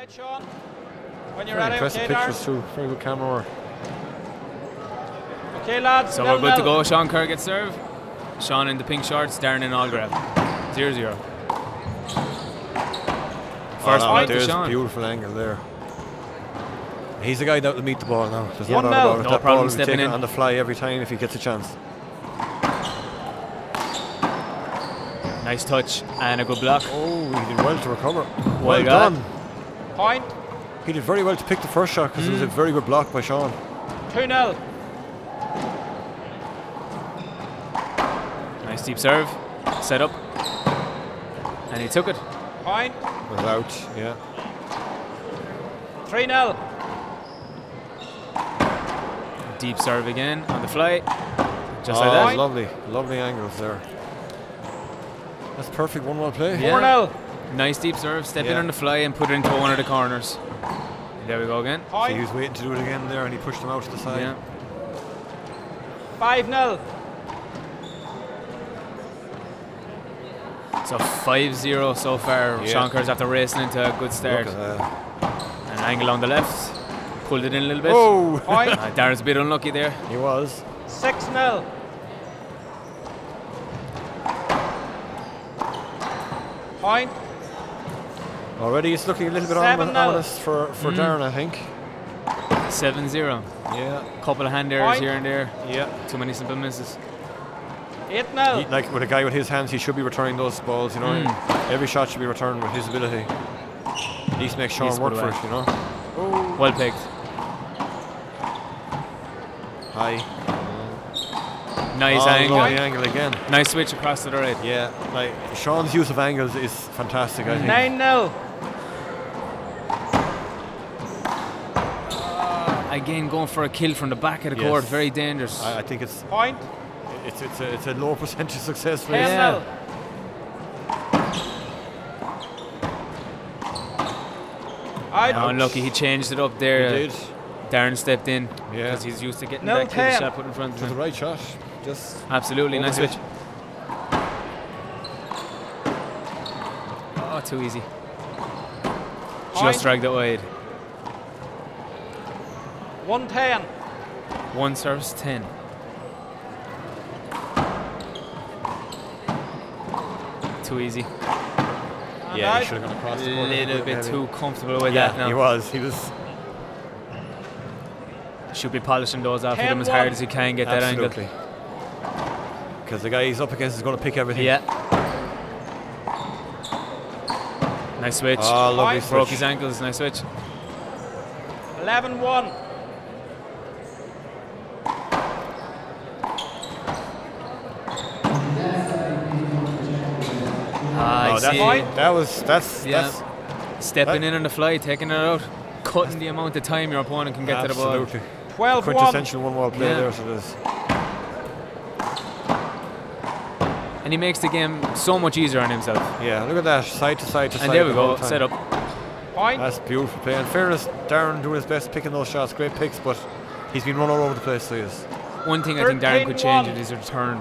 right, Sean. When you're Very ready, impressive okay, pictures too. Very good camera work. Okay, lads. So nil, we're good to go. Sean Kerr gets served. Sean in the pink shorts, Darren in all grab. 0 0. First Oh, point to there's a Sean. beautiful angle there. He's the guy that will meet the ball now. There's no One doubt about it. No that problem ball will be stepping taken in. on the fly every time if he gets a chance. Nice touch and a good block. Oh, he did well to recover. Well Well, got. done. Point. He did very well to pick the first shot because it was a mm. very good block by Sean. 2 0. Nice deep serve. Set up. And he took it. Point. Was out, yeah. 3 0. Deep serve again on the fly. Just oh, like that. lovely, lovely angles there. That's perfect one well play. Yeah. 4 0. Nice deep serve. Step in on the fly and put it into one of the corners. There we go again. So he was waiting to do it again there and he pushed him out to the side. Yeah. 5 0. So 5-0 so far. Yeah. Sean Kerr's after racing into a good start. Look. An angle on the left. Pulled it in a little bit. Oh, Point. Uh, Darren's a bit unlucky there. he was. 6 0. Point. Already it's looking a little bit Seven ominous for, for Mm. Darren, I think. 7-0. Yeah, Couple of hand errors Point. here and there. yeah. Too many simple misses. 8 He, 0. like with a guy with his hands, he should be returning those balls. You know, Mm. every shot should be returned with his ability. At least make Sean Needs to work put for it. You know. Well picked. High. Nice oh, angle. lovely angle again. Nice switch across to the right. Yeah, like Sean's use of angles is fantastic. I think. 9 0. Again, going for a kill from the back of the Yes. court. Very dangerous. I, I think it's Point. it's it's a, it's a low percentage success 10 rate. Yeah. 0. Out. Now unlucky, he changed it up there. He did. Darren stepped in Yeah. because he's used to getting No that kill ten. shot put in front of To the him. right shot. Just Absolutely, nice switch. Oh, too easy. Point. Just dragged it wide. 110. One serves ten. Too easy. And yeah, out. he should have gone across A the court. little bit Maybe. too comfortable with Yeah, that now. he was. He was Should be polishing those off, him as 10-1. hard as he can, get that angle. absolutely. Because the guy he's up against is going to pick everything. Yeah. Nice switch. Oh, lovely Point. Broke switch. his ankles, nice switch. 11 1. I that's, see. Point. that was that's Yeah. that's Stepping that- in on the fly, taking it out, cutting the amount of time your opponent can get to the ball. absolutely 12 1. quintessential one wall play Yeah. there. So it is. And he makes the game so much easier on himself. Yeah, look at that side to side to side. And there we the go, set up. Point. That's beautiful play. In fairness, Darren doing his best picking those shots, great picks, but he's been run all over the place. So he is. One thing I think Darren could change 13-1. is his return.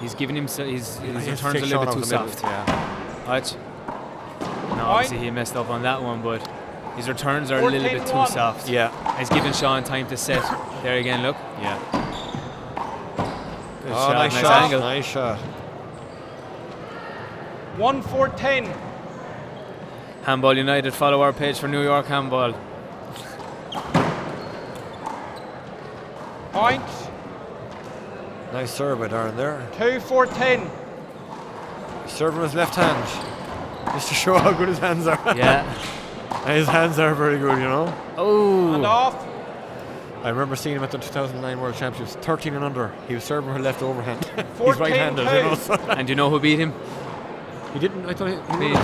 He's giving him his, his He returns take a little bit too of the middle, soft. Yeah. Watch. No, obviously he messed up on that one, but his returns are a little bit too 14-1. soft. Yeah. He's giving Sean time to set. There again, look. Yeah. Good oh, shot, nice nice shot. angle. Nice shot. 1 14. Handball United, follow our page for New York Handball. Point. Nice serve by Darren there. 2 14. Serving with his left hand. Just to show how good his hands are. Yeah. And his hands are very good, you know. Oh. And off. I remember seeing him at the 2009 World Championships, 13 and under. He was serving with her left overhand. He's 14 right-handed, you know. so- And you know who beat him? he didn't. I thought he, he, Beat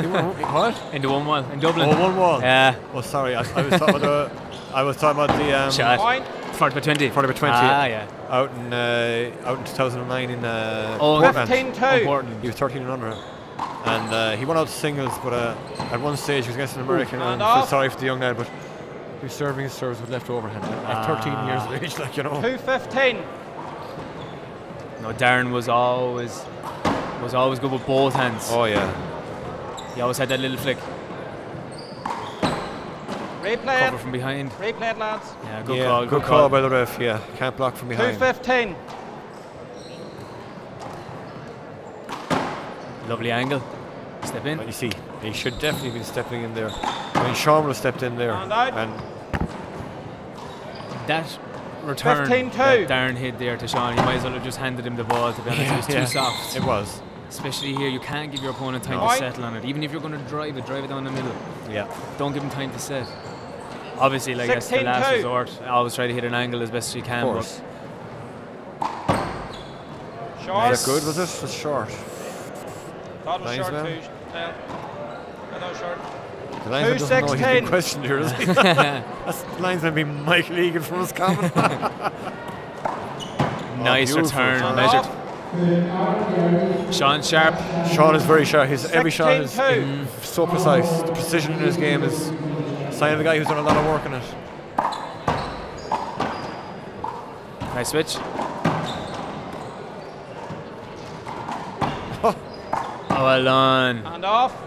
he won. What? in the one one in Dublin. Oh, one wall. Yeah. Oh, sorry. I, I was talking about the. I was talking about the um, Shot. Point. Front by 20. Front by 20, Ah, yeah. yeah. out in uh, out in 2009 in uh, Oh, Portland. 15 2. Important. He was 13 and under. And uh, he won out singles, but uh, at one stage he was against an American. and and I feel sorry for the young lad, but he was serving his serves with left overhand at 13 Ah. years of age, like you know. 215. No, Darren was always was always good with both hands. Oh yeah. He always had that little flick. Replay cover it. from behind. Replay it, lads. Yeah, good yeah, call. good call by the ref. Yeah, can't block from behind. 215. Lovely angle. Step in. But you see, he should definitely be stepping in there. I mean, Sean would have stepped in there. And out. And That return 15-2. that Darren hit there to Sean, you might as well have just handed him the ball. To be honest, it was yeah, too soft. It was. Especially here, you can't give your opponent time No. to settle on it. Even if you're going to drive it, drive it down the middle. Yeah. Don't give him time to set. Obviously, like that's the last 16-2. resort. Always try to hit an angle as best as you Of can. course. Short. Was that good? Was it? Was short. That was short too. Yeah. That was short. The linesman doesn't know he's 2-16. been questioned here, does he? But That's the linesman being Michael Egan from Roscommon. Oh, nice beautiful. return, And measured. Sean Sharp. Sean is very sharp. His every shot is 16-2. so precise. The precision in his game is a sign of a guy who's done a lot of work on it. Nice switch. Oh, well done. And off.